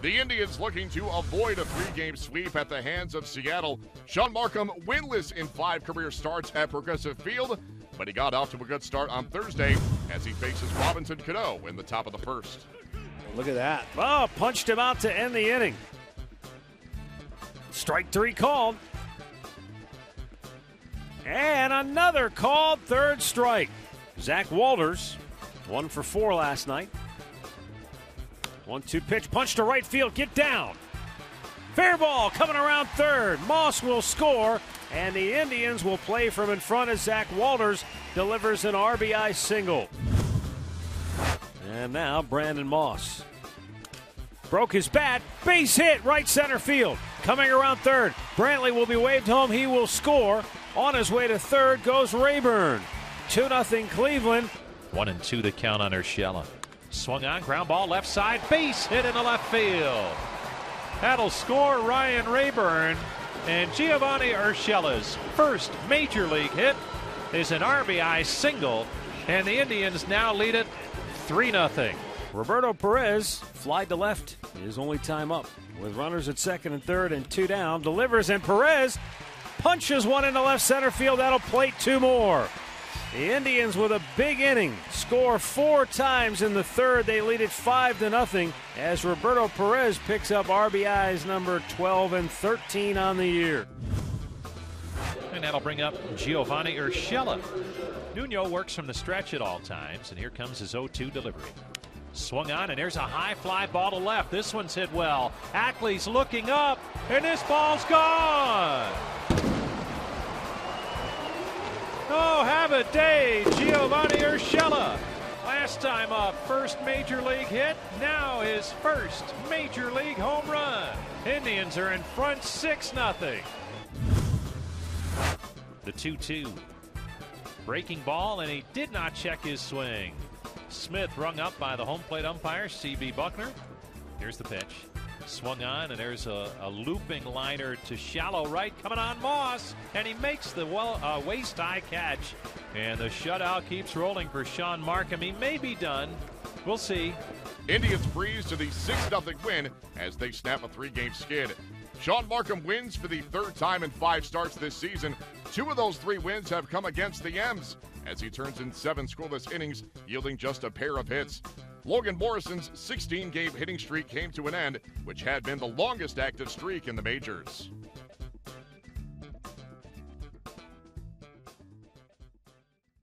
The Indians looking to avoid a three game sweep at the hands of Seattle. Shaun Marcum winless in five career starts at Progressive Field, but he got off to a good start on Thursday as he faces Robinson Cano in the top of the first. Look at that. Oh, punched him out to end the inning. Strike three called. And another called third strike. Zach Walters, one for four last night. One two pitch, punch to right field, get down. Fair ball coming around third. Moss will score, and the Indians will play from in front as Zach Walters delivers an RBI single. And now Brandon Moss. Broke his bat, base hit, right center field. Coming around third, Brantley will be waved home. He will score. On his way to third goes Raburn. 2 0 Cleveland. One and two to count on Urshela. Swung on, ground ball left side, base hit in the left field. That'll score Ryan Raburn. And Giovanny Urshela's first major league hit is an RBI single. And the Indians now lead it 3 0. Roberto Perez flied to left, his only time up. With runners at second and third and two down, delivers, and Perez punches one into left center field. That'll plate two more. The Indians with a big inning score four times in the third. They lead it five to nothing as Roberto Perez picks up RBIs number 12 and 13 on the year. And that'll bring up Giovanny Urshela. Nuno works from the stretch at all times, and here comes his 0-2 delivery. Swung on, and there's a high fly ball to left. This one's hit well. Ackley's looking up, and this ball's gone. Oh, have a day, Giovanny Urshela. Last time up, first major league hit, now his first major league home run. Indians are in front 6 0. The 2 2. Breaking ball, and he did not check his swing. Smith rung up by the home plate umpire, C.B. Bucknor. Here's the pitch. Swung on, and there's a, a, looping liner to shallow right coming on Moss, and he makes the well, uh, waist high catch. And the shutout keeps rolling for Shaun Marcum. He may be done. We'll see. Indians breeze to the 6 0 win as they snap a three game skid. Shaun Marcum wins for the third time in five starts this season. Two of those three wins have come against the M's as he turns in seven scoreless innings, yielding just a pair of hits. Logan Morrison's 16 game hitting streak came to an end, which had been the longest active streak in the majors.